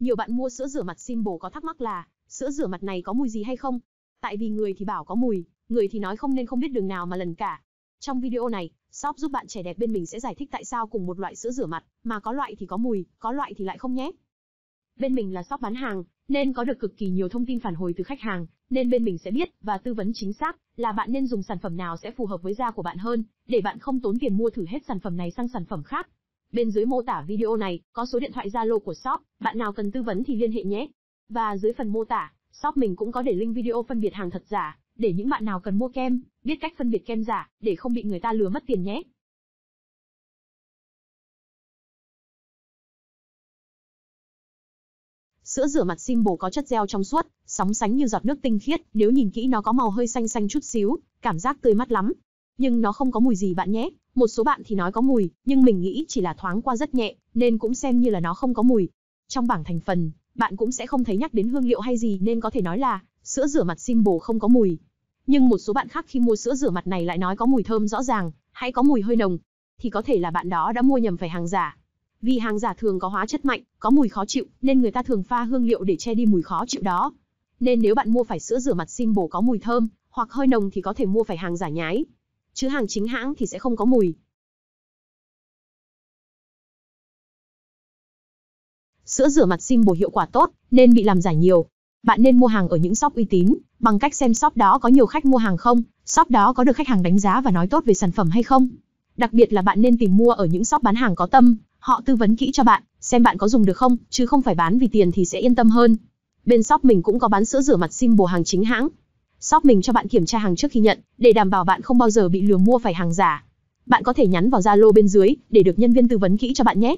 Nhiều bạn mua sữa rửa mặt Simple có thắc mắc là, sữa rửa mặt này có mùi gì hay không? Tại vì người thì bảo có mùi, người thì nói không nên không biết đường nào mà lần cả. Trong video này, shop giúp bạn trẻ đẹp bên mình sẽ giải thích tại sao cùng một loại sữa rửa mặt, mà có loại thì có mùi, có loại thì lại không nhé. Bên mình là shop bán hàng, nên có được cực kỳ nhiều thông tin phản hồi từ khách hàng, nên bên mình sẽ biết và tư vấn chính xác là bạn nên dùng sản phẩm nào sẽ phù hợp với da của bạn hơn, để bạn không tốn tiền mua thử hết sản phẩm này sang sản phẩm khác. Bên dưới mô tả video này có số điện thoại Zalo của shop, bạn nào cần tư vấn thì liên hệ nhé. Và dưới phần mô tả, shop mình cũng có để link video phân biệt hàng thật giả, để những bạn nào cần mua kem, biết cách phân biệt kem giả, để không bị người ta lừa mất tiền nhé. Sữa rửa mặt Simbo có chất gel trong suốt, sóng sánh như giọt nước tinh khiết, nếu nhìn kỹ nó có màu hơi xanh xanh chút xíu, cảm giác tươi mắt lắm. Nhưng nó không có mùi gì bạn nhé. Một số bạn thì nói có mùi, nhưng mình nghĩ chỉ là thoáng qua rất nhẹ, nên cũng xem như là nó không có mùi. Trong bảng thành phần, bạn cũng sẽ không thấy nhắc đến hương liệu hay gì nên có thể nói là sữa rửa mặt Symbol không có mùi. Nhưng một số bạn khác khi mua sữa rửa mặt này lại nói có mùi thơm rõ ràng, hay có mùi hơi nồng, thì có thể là bạn đó đã mua nhầm phải hàng giả. Vì hàng giả thường có hóa chất mạnh, có mùi khó chịu, nên người ta thường pha hương liệu để che đi mùi khó chịu đó. Nên nếu bạn mua phải sữa rửa mặt Symbol có mùi thơm, hoặc hơi nồng thì có thể mua phải hàng giả nhái. Chứ hàng chính hãng thì sẽ không có mùi. Sữa rửa mặt Simbo hiệu quả tốt, nên bị làm giả nhiều. Bạn nên mua hàng ở những shop uy tín, bằng cách xem shop đó có nhiều khách mua hàng không, shop đó có được khách hàng đánh giá và nói tốt về sản phẩm hay không. Đặc biệt là bạn nên tìm mua ở những shop bán hàng có tâm, họ tư vấn kỹ cho bạn, xem bạn có dùng được không, chứ không phải bán vì tiền thì sẽ yên tâm hơn. Bên shop mình cũng có bán sữa rửa mặt Simbo hàng chính hãng. Shop mình cho bạn kiểm tra hàng trước khi nhận, để đảm bảo bạn không bao giờ bị lừa mua phải hàng giả. Bạn có thể nhắn vào Zalo bên dưới để được nhân viên tư vấn kỹ cho bạn nhé.